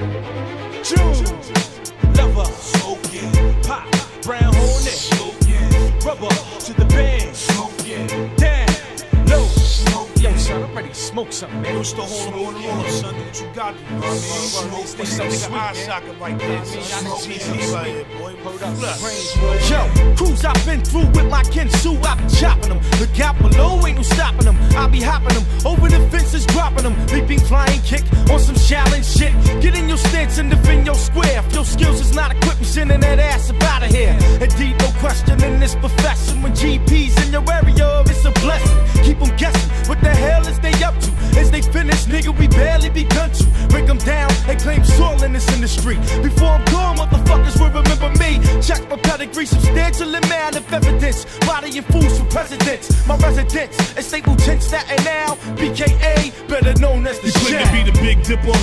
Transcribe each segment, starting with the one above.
June, lover, smoking, pop, brown hornet, smoking, rubber to the band, smoking, damn, low, smoking. Yo, son, I'm ready to smoke something, man. Used to hold on the son. Do what you got to do. man. Smoke Stay with something eye socket like that, son. Smoke Smoke something easy sweet. out here, boy. Hold up, Look. brains, boy. Yo, crews I've been through with my Kensu, I be chopping them. Look out below, ain't no stopping them. I be hopping them over dropping them. Leaping, flying kick on some challenge shit. Get in your stance and defend your square. If your skills is not equipped, sending that ass up out of here. Indeed, no question in this profession. When GP's in your area, it's a blessing. Keep them guessing. What the hell is they up to? Finished, nigga? We barely begun to break them down. They claim soil in this industry. Before I'm gone, motherfuckers will remember me. Check my pedigree, substantial amount of evidence. Bodying fools for presidents. My residence, estate lieutenant Staten now. BKA, better known as the You claim to be the big dipper,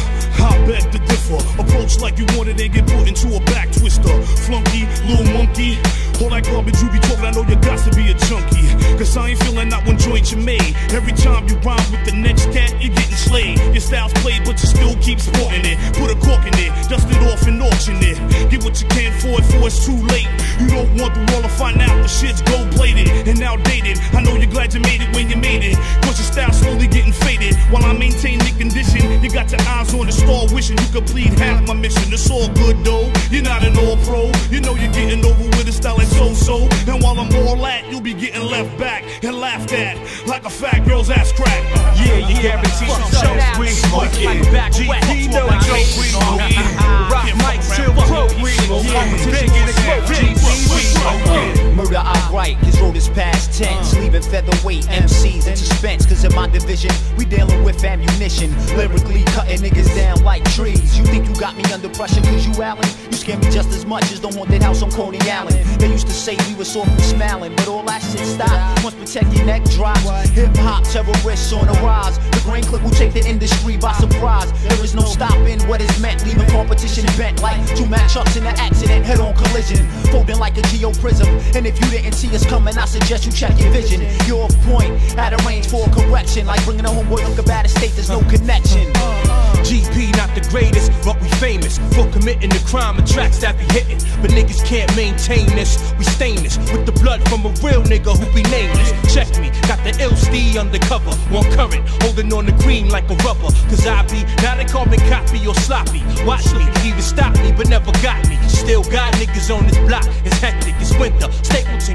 I beg to differ. Approach like you wanted and get put into a back twister. Flunky, little monkey. All that garbage you be talking, I know you got to be a junkie. Cause I ain't feeling that one joint you made. Every time you rhyme with the next cat, slayed. Your style's played, but you still keep sporting it. Put a cork in it, dust it off and auction it. Get what you can for it, for it's too late. You don't want the world to find out the shit's gold plated and outdated. I know you're glad you made it when you made it. Cause your style slowly getting faded. While I maintain the condition, you got your eyes on the star, wishing you complete half my mission. It's all good though. You're not an all pro. You know you're getting over with a style like so so. And while I'm all at, you'll be getting left back laughed at like a fat girl's ass crack. Yeah, you guarantee some shows we smoking. GP know it, we smoking. Rock mic till pro, we smoking. Big in the GP, we smoking. Murder outright, his road is past tense. Uh. Leaving featherweight MCs in suspense. Cause in my division, we dealing with ammunition. Lyrically cutting niggas down like trees. You think you got me under pressure cause you Allen? You scare me just as much as the haunted house on Coney Island. They used to say we were soft and smiling, but all that shit stopped. Once protect your neck drops. Hip hop terrorists on the rise. The grain clip will take the industry by surprise. There is no stopping what is meant, leaving competition bent like two matchups in an accident, head on collision. Folding like a Geo Prizm. And if you didn't see us coming, I suggest you check your vision. You're point, at a range for a correction. Like bringing a homeboy a bad state, there's no connection. GP not the greatest, committing the crime and tracks that be hitting. But niggas can't maintain this. We stain this with the blood from a real nigga who be nameless. Check me, got the ill stee undercover, one current, holding on the green like a rubber. Cause I be not a carbon copy or sloppy. Watch me, even stop me, but never got me. Still got niggas on this block. It's hectic, it's winter.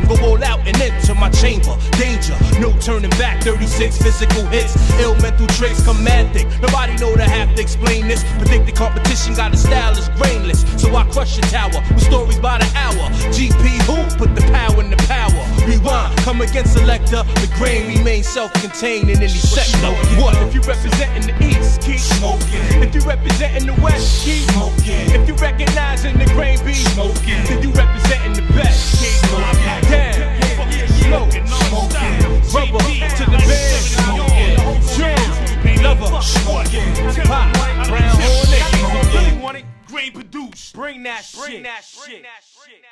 Go all out and enter my chamber. Danger, no turning back. 36 physical hits, ill mental tricks, come mad thick. Nobody know to have to explain this. Predict the competition, got a style is brainless. So I crush your tower with stories by the hour. GP who put the power in the power. Rewind, come against selector. The grain remains self-contained in any sector. What if you representing the east? Keep smoking. If you representing the west, keep smoking. If you recognizing the grain be smoking. produced. Bring that Bring shit. That shit. Bring that shit.